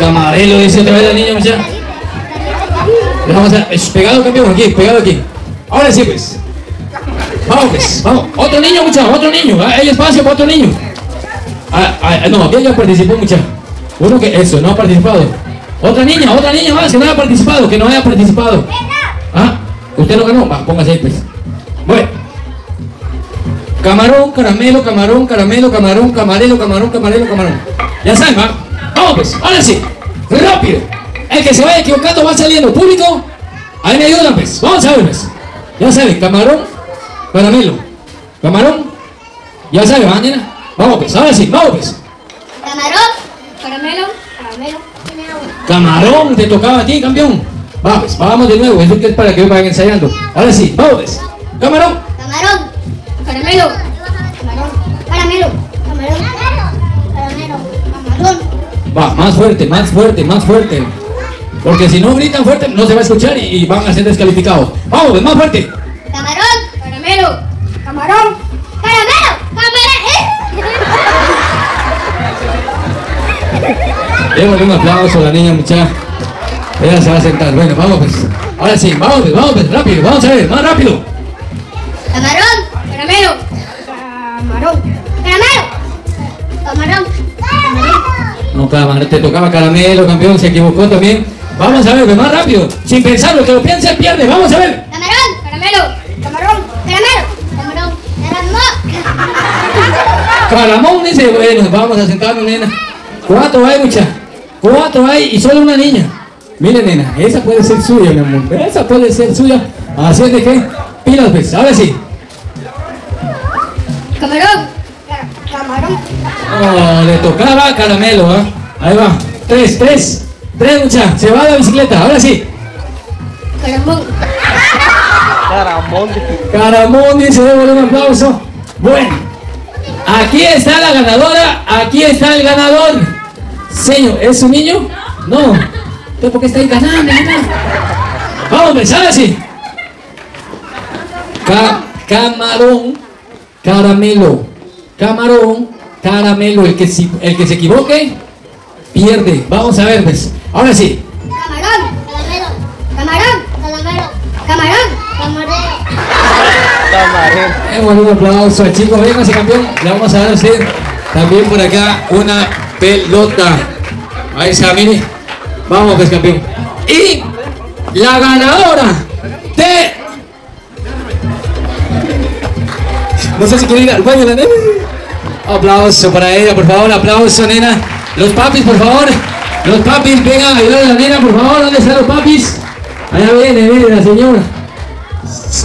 Camarelo, dice otra vez la niña, muchacha. Vamos a... Pegado, campeón, aquí, pegado aquí. Ahora sí, pues. Vamos, pues, vamos. Otro niño, muchachos, otro niño. Ah, Hay espacio para otro niño. Ah, ah, no, aquí ya participó, muchacho. Uno que, eso, no ha participado. Otra niña, otra niña más que no haya participado, que no haya participado. Ah, usted no ganó, va, póngase ahí, pues. Bueno. Camarón, caramelo, camarón, caramelo, camarón, camarelo, camarón, camarelo, camarón. Ya saben, va. Vamos, pues, ahora sí. Rápido. El que se vaya equivocando va saliendo. Público, ahí me ayudan, pues. Vamos a ver, pues. Ya saben, camarón, caramelo, camarón. Ya saben, va, nena. Vamos, pues, ahora sí, vamos, pues. Camarón, caramelo, caramelo. Camarón, te tocaba a ti, campeón. Vamos, vamos de nuevo, eso que es para que vayan ensayando. Ahora sí, vamos. pues. Camarón, camarón, caramelo, camarón, caramelo, va, más fuerte, más fuerte, más fuerte. Porque si no gritan fuerte, no se va a escuchar y, y van a ser descalificados. Vamos, más fuerte. Camarón, caramelo, camarón, caramelo, camarón. Démosle un aplauso a la niña, muchacha. Ella se va a sentar. Bueno, vamos, pues. Ahora sí, vamos, pues, vamos, pues, rápido, vamos a ver, más rápido. Camarón, caramelo, camarón, caramelo, camarón, camarón. No, te tocaba caramelo, campeón, se equivocó también. Vamos a ver, más rápido. Sin pensarlo, que lo piense, pierde. Vamos a ver. Camarón, caramelo, camarón, caramelo, camarón, caramón. Caramón dice, bueno, vamos a sentarnos, nena. Cuatro hay, mucha. Cuatro hay y solo una niña. Mire, nena, esa puede ser suya, mi amor. Esa puede ser suya. Así es de que, pilas, pues. Ahora sí. Camarón, ca- camarón, Oh, le tocaba caramelo, ¿ah? Ahí va. Tres, tres. Tres, mucha. Se va la bicicleta. Ahora sí. caramón. Caramón dice, démosle un aplauso. Bueno, aquí está la ganadora, aquí está el ganador. Señor, ¿es un niño? No. ¿Usted por qué está ahí ganando? nena? Vamos a empezar así. Ca- camarón, caramelo. Camarón, caramelo. El que, si- el que se equivoque, pierde. Vamos a ver, pues. Ahora sí. Camarón, caramelo, camarón, caramelo, camarón, camarero. Démosle un aplauso al chico, véngase campeón. Le vamos a dar a usted también por acá una pelota. Ahí está, mire. Vamos pues campeón. Y la ganadora de... No sé si quiere ir al baño la nena. Aplauso para ella, por favor, aplauso nena. Los papis, por favor. Los papis, vengan a ayudar a la nena, por favor. ¿Dónde están los papis? Allá viene, viene la señora.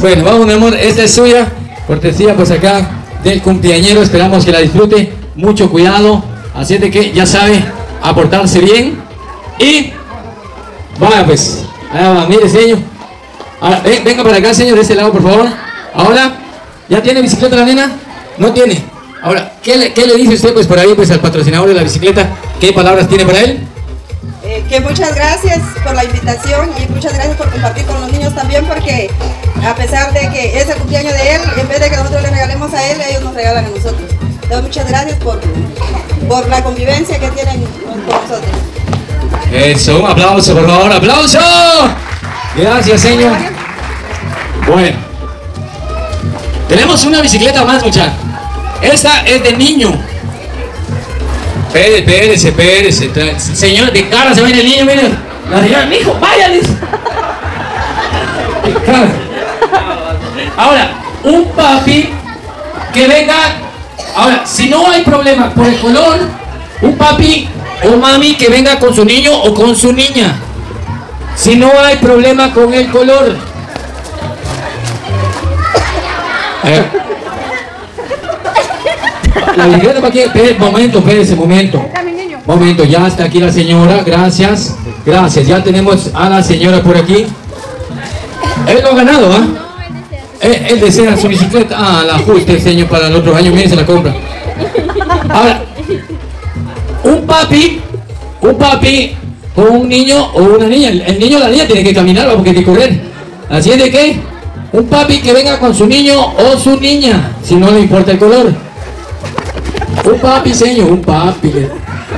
Bueno, vamos mi amor, esta es suya, cortesía pues acá del cumpleañero, esperamos que la disfrute, mucho cuidado, así es de que ya sabe aportarse bien y vaya pues, allá va, mire señor, ven- venga para acá señor, de este lado por favor, ahora, ¿ya tiene bicicleta la nena? No tiene, ahora, ¿qué le, qué le dice usted pues por ahí pues al patrocinador de la bicicleta? ¿Qué palabras tiene para él? Eh, que muchas gracias por la invitación y muchas gracias por compartir con los niños también porque a pesar de que es el cumpleaños de él, en vez de que nosotros le regalemos a él, ellos nos regalan a nosotros. Entonces muchas gracias por, por la convivencia que tienen con nosotros. Eso, un aplauso, por favor, aplauso. Gracias, señor. Bueno, tenemos una bicicleta más, muchachos. Esta es de niño. Espérese, espérese, espérese. Señor, de cara se viene el niño, miren. La señora, mijo, vaya, dice. De cara. Ahora, un papi que venga. Ahora, si no hay problema por el color, un papi o mami que venga con su niño o con su niña. Si no hay problema con el color. Eh. La bicicleta para aquí. Espere, momento, espérese, momento. Momento, ya está aquí la señora, gracias. Gracias, ya tenemos a la señora por aquí. Él lo ha ganado, ¿ah? Él, él desea su bicicleta. Ah, la ajuste, señor, para el otro año. Miren, se la compra. Ahora, un papi, un papi con un niño o una niña. El, el niño o la niña tiene que caminar, porque hay que correr. Así es de que, un papi que venga con su niño o su niña, si no le importa el color. Un papi, señor, un papi.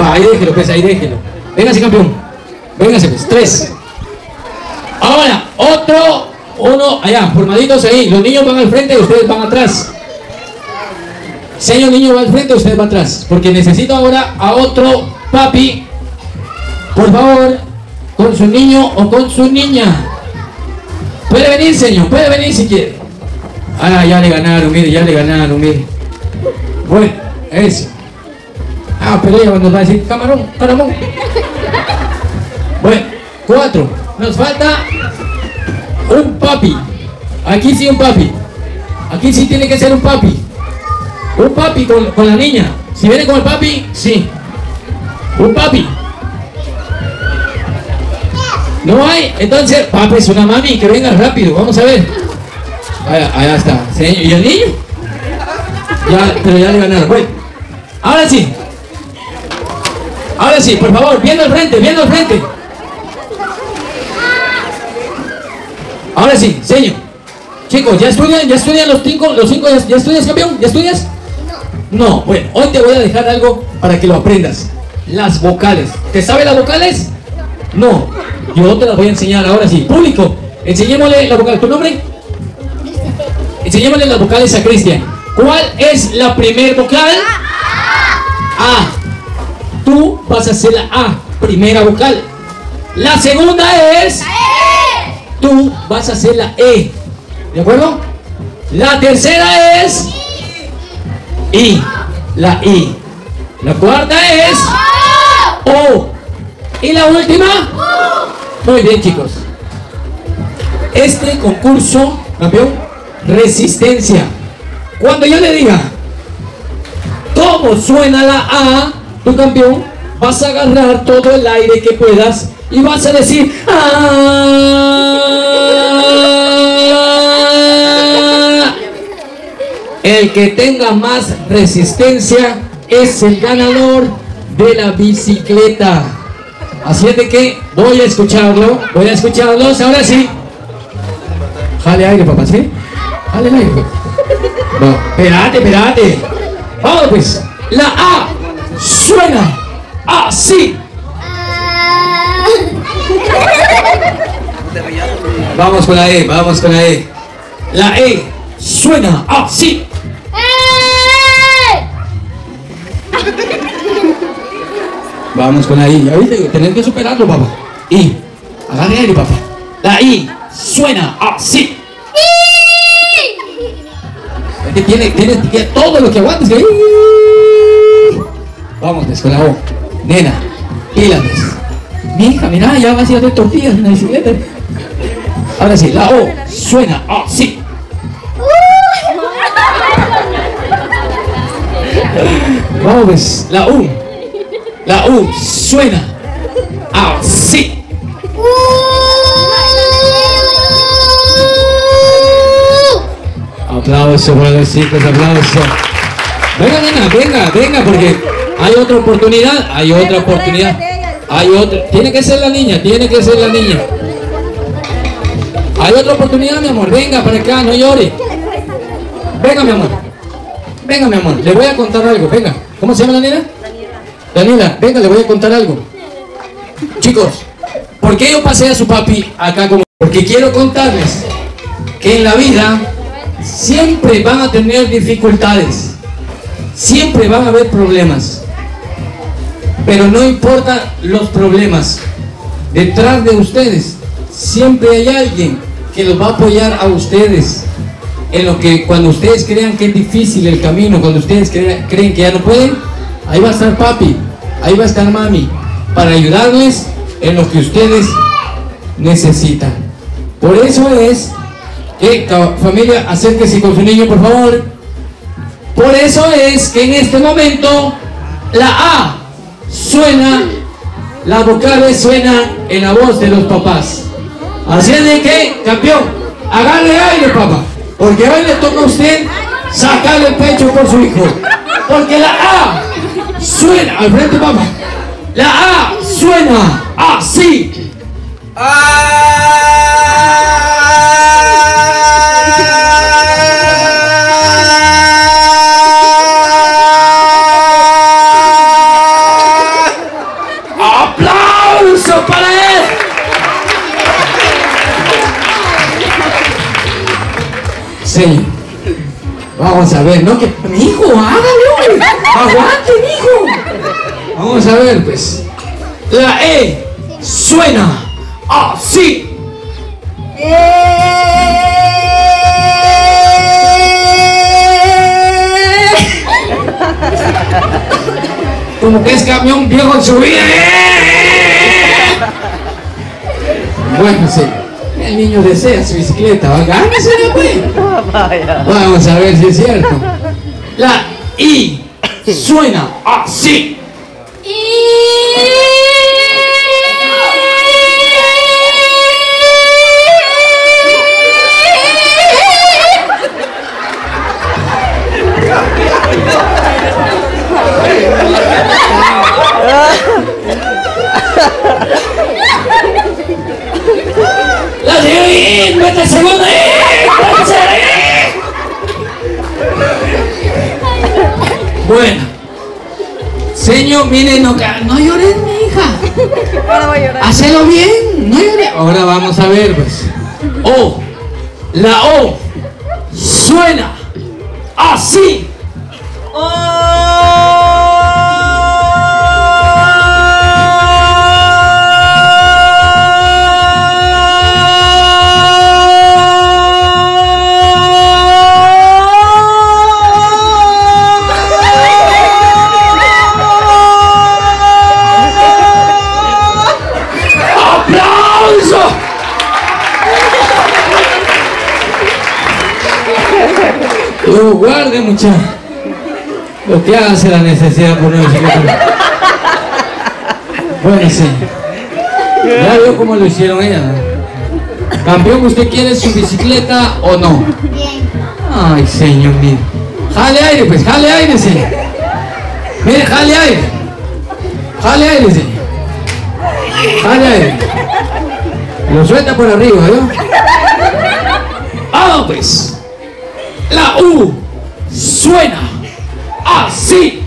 Va, ahí déjelo, pues ahí déjelo. Véngase, campeón. Véngase, pues. Tres. Ahora, otro, uno, allá, formaditos ahí. Los niños van al frente y ustedes van atrás. Señor niño va al frente, ustedes van atrás. Porque necesito ahora a otro papi. Por favor, con su niño o con su niña. Puede venir, señor, puede venir si quiere. Ah, ya le ganaron, mire, ya le ganaron, mire. Bueno, eso. Ah, ella nos va a decir, camarón, camarón. Bueno, cuatro. Nos falta un papi. Aquí sí un papi. Aquí sí tiene que ser un papi. Un papi con, con la niña. Si viene con el papi, sí. Un papi. No hay, entonces, papi es una mami, que venga rápido, vamos a ver. Allá, está. ¿Y el niño? Ya, pero ya le ganaron. Bueno, ahora sí. Ahora sí, por favor, viendo al frente, viendo al frente. Ahora sí, señor. Chicos, ¿ya estudian? ¿Ya estudian los cinco? ¿Los cinco ya, ya estudias, campeón? ¿Ya estudias? No. Bueno, hoy te voy a dejar algo para que lo aprendas. Las vocales. ¿Te sabes las vocales? No. Yo te las voy a enseñar ahora sí. Público, enseñémosle la vocal. ¿Tu nombre? Enseñémosle las vocales a Cristian. ¿Cuál es la primer vocal? A. Tú vas a hacer la A, primera vocal. La segunda es. Tú vas a hacer la E. ¿De acuerdo? La tercera es. I. La I. La cuarta es. O. Y la última. Muy bien, chicos. Este concurso, campeón, resistencia. Cuando yo le diga cómo suena la A, tu campeón, vas a agarrar todo el aire que puedas y vas a decir "Ah". El que tenga más resistencia es el ganador de la bicicleta. Así es de que voy a escucharlo, voy a escucharlos, ahora sí. Jale aire, papá, ¿sí? Jale aire. No, espérate, espérate. Vamos pues. La A suena así. Vamos con la E, vamos con la E. La E suena así. Vamos con la I. Viste, tenés que superarlo, papá. I. Agarre papá. La I suena así. Que tiene, tiene, todo lo que aguantes. que- Vamos, pues, con la O. Nena, pílate. Mi hija, mira, ya va hacer tortillas en la bicicleta. Ahora sí, la O suena así. Vamos, pues, la U. La U suena así. Aplauso para los chicos, aplauso. Venga, nena, venga, venga, porque hay otra oportunidad, hay otra oportunidad. Hay otra, tiene que ser la niña, tiene que ser la niña. Hay otra oportunidad, mi amor, venga para acá, no llore. Venga, mi amor. Venga, mi amor, le voy a contar algo, venga. ¿Cómo se llama la nena? Daniela, venga, le voy a contar algo. Chicos, ¿por qué yo pasé a su papi acá como? Porque quiero contarles que en la vida siempre van a tener dificultades. Siempre van a haber problemas. Pero no importa los problemas. Detrás de ustedes siempre hay alguien que los va a apoyar a ustedes. En lo que cuando ustedes crean que es difícil el camino, cuando ustedes creen que ya no pueden, ahí va a estar papi, ahí va a estar mami, para ayudarles en lo que ustedes necesitan. Por eso es familia, acérquese con su niño, por favor. Por eso es que en este momento la A suena, las vocales suenan en la voz de los papás. Así es de que, campeón, agarre aire, papá. Porque hoy le toca a usted sacarle el pecho por su hijo. Porque la A suena, al frente, papá. La A suena así. ¡Aplausos! Señor. Vamos a ver, ¿no? Que, hijo, hágalo. Aguante, hijo. Vamos a ver, pues. La E suena así. Como que es camión viejo en su vida. ¡Eh! Bueno, sí. El niño desea su bicicleta. Hágansela, pues. Vamos a ver si es cierto. La I suena así. La nuestra segunda I, tercera I. Bueno. Señor, mire, no, no llores, mi hija. Ahora voy a llorar. Hacelo bien, no llores. Ahora vamos a ver, pues. O. La O suena así. Lo guarde, muchacho. Lo que hace la necesidad por una bicicleta. Bueno, sí. Ya vio cómo lo hicieron ella. Campeón, ¿usted quiere su bicicleta o no? Bien. Ay, señor mío. Jale aire, pues, jale aire, señor. Mire, jale aire. Jale aire, señor. Jale aire. Lo suelta por arriba, ¿no? Vamos, pues. La U suena así.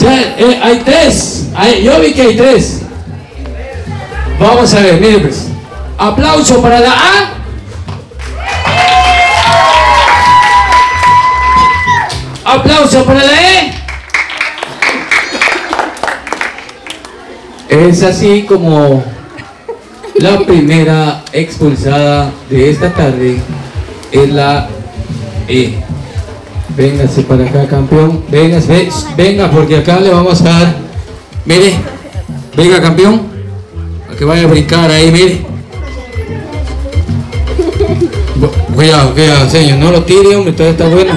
Muchachos, eh, hay tres. Yo vi que hay tres. Vamos a ver, mire pues. Aplauso para la A. Aplauso para la E. Es así como la primera expulsada de esta tarde es la E. Véngase para acá, campeón. Véngase, ve- venga, porque acá le vamos a dar. Mire, venga, campeón. Para que vaya a brincar ahí, mire. Cuidado, cuidado, señor. No lo tire, hombre, todo está bueno.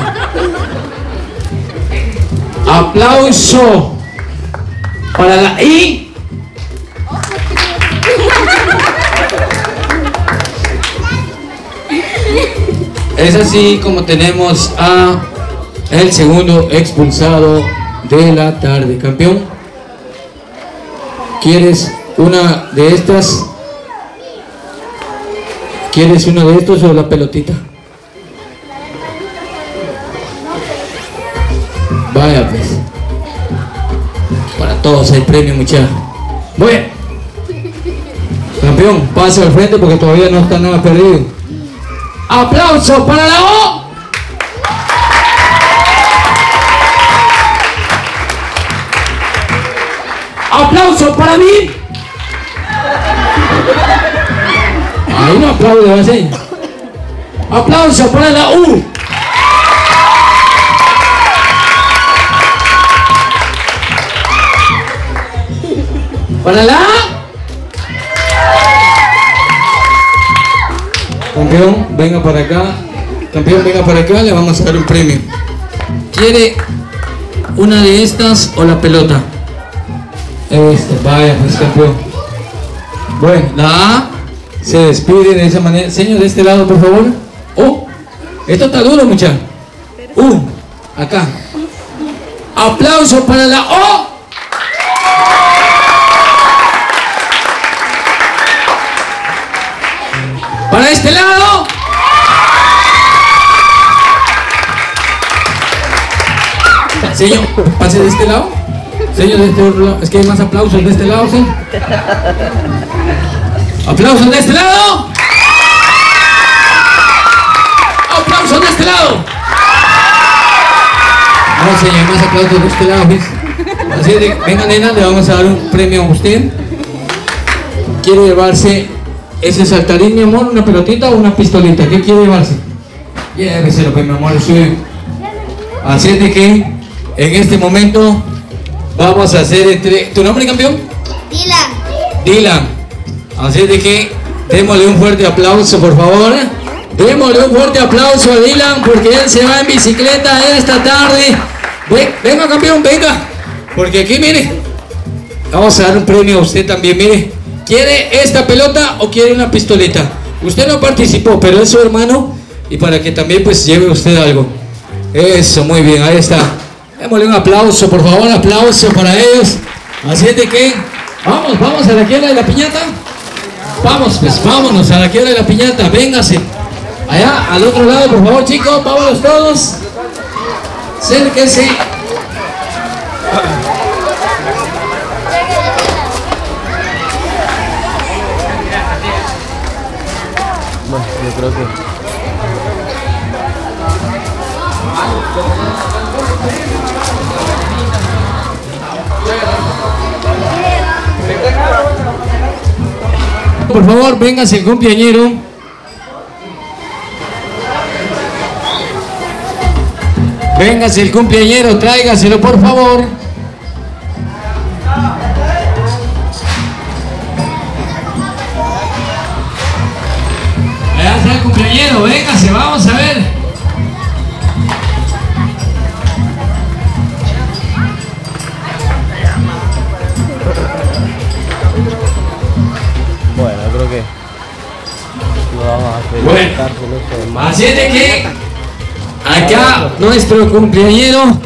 Aplauso para la I. Es así como tenemos a el segundo expulsado de la tarde. Campeón, ¿quieres una de estas? ¿Quieres uno de estos o la pelotita? Vaya pues. Para todos hay premio, muchachos. Bueno. Campeón, pase al frente porque todavía no está nada perdido. ¡Aplauso para la O! ¡Aplauso para mí! Ahí no aplaude, ¿va, señor? ¡Aplauso para la U! ¡Para la! Campeón, venga para acá. Campeón, venga para acá, le vamos a dar un premio. ¿Quiere una de estas o la pelota? Esta, vaya pues campeón. Bueno, la A se despide de esa manera. Señor, de este lado, por favor. Oh, esto está duro, muchacho. Uh, acá. Aplauso para la O. Para este lado. Señor, pase de este lado. Lado. Es que hay más aplausos de este lado, ¿sí? Aplausos de este lado. Aplausos de este lado. No, señor, más aplausos de este lado, ¿ves? Así de, venga nena, le vamos a dar un premio a usted. ¿Quiere llevarse ese saltarín, mi amor? ¿Una pelotita o una pistolita? ¿Qué quiere llevarse? Lléveselo, pues, mi amor, suyo. Así es de que en este momento vamos a hacer entre... ¿Tu nombre, campeón? Dylan. Dylan. Así es de que démosle un fuerte aplauso, por favor. Démosle un fuerte aplauso a Dylan porque él se va en bicicleta esta tarde. Ven- venga, campeón, venga. Porque aquí, mire, vamos a dar un premio a usted también, mire. ¿Quiere esta pelota o quiere una pistoleta? Usted no participó, pero es su hermano y para que también pues lleve usted algo. Eso, muy bien, ahí está. Démosle un aplauso, por favor, aplauso para ellos. Así es de que, vamos, vamos a la quiebra de la piñata. Vamos, pues vámonos a la quiebra de la piñata, véngase. Allá, al otro lado, por favor, chicos, vámonos todos. Cérquense. Bueno, yo creo que Por favor, véngase el cumpleañero. Véngase el cumpleañero, tráigaselo por favor. Allá está el cumpleañero, véngase, vamos a ver. Creo que lo vamos a hacer. Bueno. Así es de que acá nuestro cumpleañero,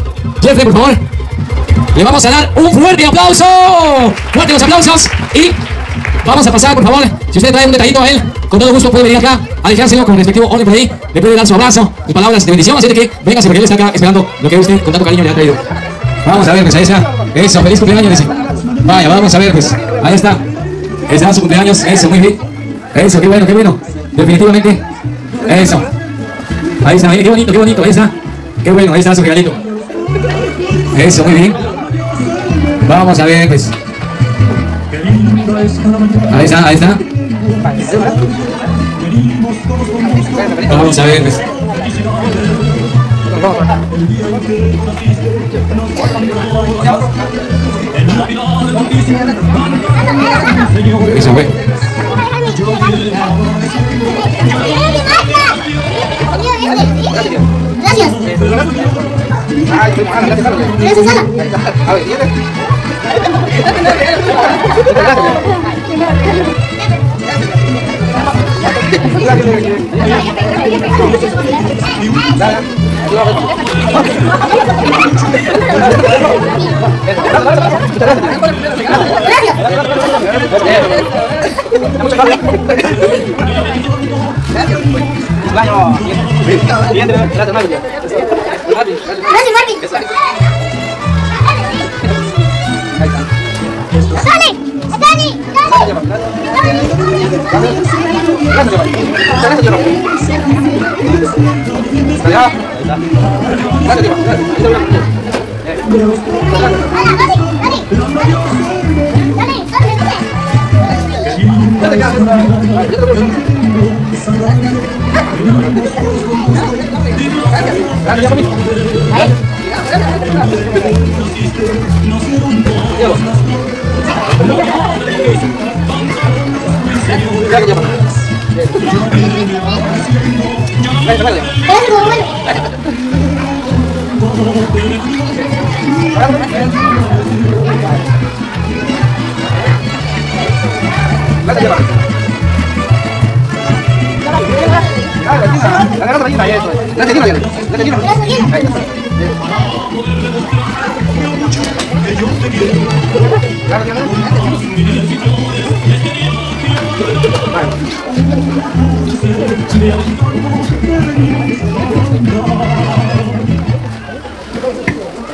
Jeffrey, por favor, le vamos a dar un fuerte aplauso. Fuerte los aplausos y vamos a pasar, por favor, si usted trae un detallito a él, con todo gusto puede venir acá a dejárselo con el respectivo orden por ahí, le puede dar su abrazo, sus palabras de bendición, así de que véngase porque él está acá esperando lo que usted con tanto cariño le ha traído. Vamos a ver, pues ahí está. Eso, feliz cumpleaños, dice. Vaya, vamos a ver, pues. Ahí está. Ahí está su cumpleaños. Eso, muy bien. Eso, qué bueno, qué bueno. Definitivamente. Eso. Ahí está, qué bonito, qué bonito. Está. Qué bueno, ahí está su regalito. Eso, muy bien. Vamos a ver, pues. Ahí está, ahí está. Vamos a ver, pues. Eso fue. Gracias. Gracias, Dale, dale, dale. Ayo,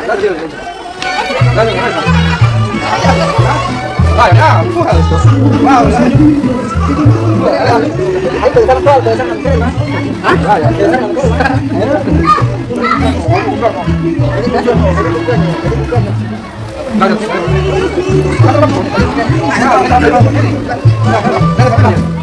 Gracias.